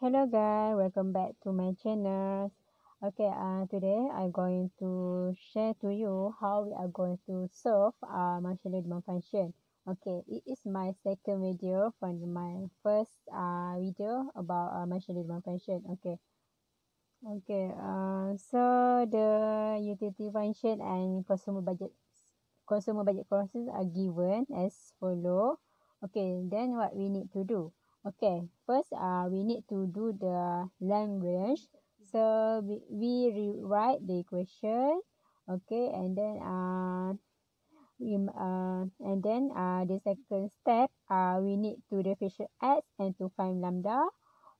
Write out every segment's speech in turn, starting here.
Hello guys, welcome back to my channel. Okay, uh, today I'm going to share to you how we are going to solve uh, Marshall demand function. Okay, it is my second video from my first uh, video about uh, Marshall demand function. Okay, okay. Uh, so the utility function and consumer budget consumer budget constants are given as follow. Okay, then what we need to do? Okay, first uh, we need to do the Lagrange. So we, we rewrite the equation. Okay, and then uh, we uh, and then uh, the second step uh, we need to differentiate x and to find lambda.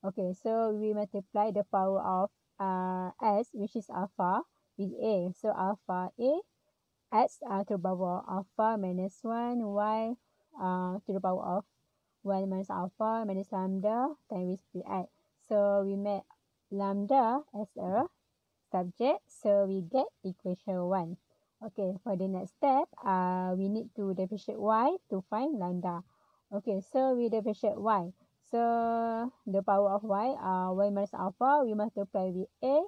Okay, so we multiply the power of uh, s which is alpha with a. So alpha a x uh, to the power of alpha minus 1 y uh, to the power of 1 minus alpha minus lambda times pi. So we make lambda as a subject. So we get equation 1. Okay, for the next step, uh, we need to differentiate y to find lambda. Okay, so we differentiate y. So the power of y, uh, y minus alpha, we multiply with a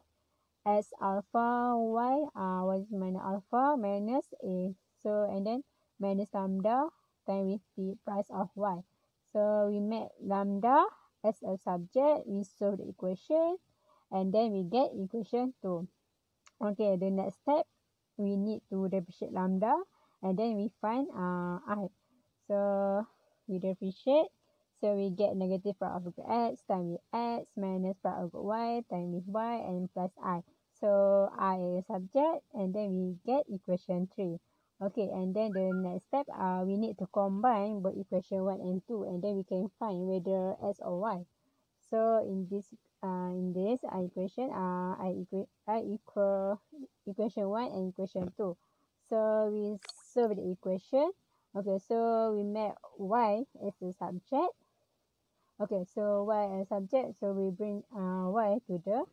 as alpha y, uh, y minus alpha minus a. So and then minus lambda times with the price of y. So we make lambda as a subject, we solve the equation and then we get equation 2. Okay, the next step, we need to differentiate lambda and then we find uh, i. So we differentiate, so we get negative product of x times x minus product of y times y and plus i. So i is subject and then we get equation 3. Okay, and then the next step, uh, we need to combine both equation 1 and 2 and then we can find whether x or y. So in this uh, in this uh, equation, uh, I, equa I equal equation 1 and equation 2. So we solve the equation. Okay, so we make y as the subject. Okay, so y as subject, so we bring uh, y to the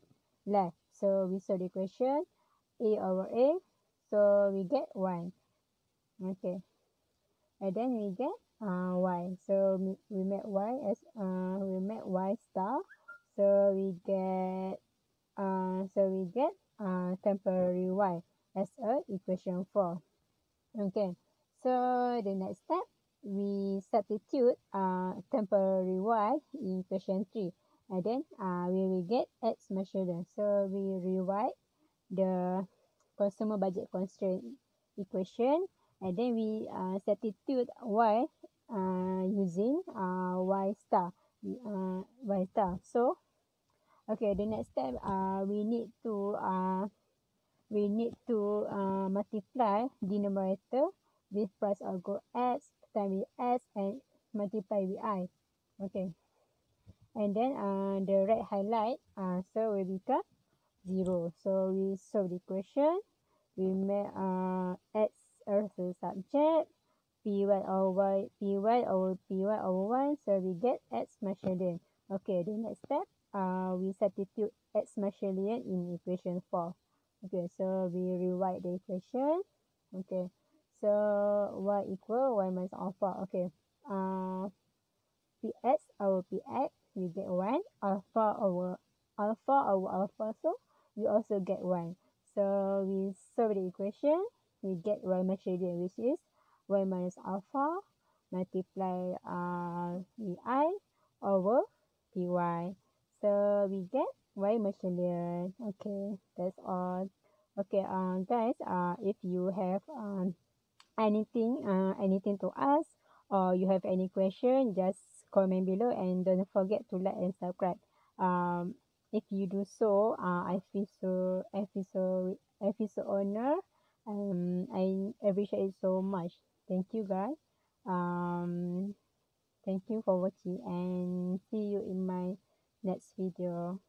left. So we solve the equation a over a. So we get 1. Okay. And then we get uh, y. So we, make y as uh, we make y star. So we get uh, so we get uh, temporary y as a equation 4. Okay. So the next step, we substitute uh, temporary y in equation 3. And then uh, we will get x measured. So we rewrite the consumer budget constraint equation and then we uh, substitute y uh, using uh, y star. Uh, y star. So okay the next step uh, we need to uh, we need to uh, multiply the numerator with price of go x times with s and multiply with i. Okay. And then uh, the red highlight uh, so will become zero. So we solve the equation. We make uh, x as a subject, py over y, py over py over 1, so we get x Marshallian. Okay, the next step, uh, we substitute x Marshallian in equation 4. Okay, so we rewrite the equation. Okay, so y equal y minus alpha. Okay, uh, px over px, we get 1. Alpha over alpha over alpha, so we also get 1. So we solve the equation we get y Marshallian which is y minus alpha multiply uh, vi over py. So we get y Marshallian. Okay, that's all. Okay, uh, guys, uh, if you have um, anything, uh, anything to ask or you have any question, just comment below and don't forget to like and subscribe. Um, if you do so, uh, I feel so, I feel so, I feel so honored um I appreciate so much. Thank you guys. Um thank you for watching and see you in my next video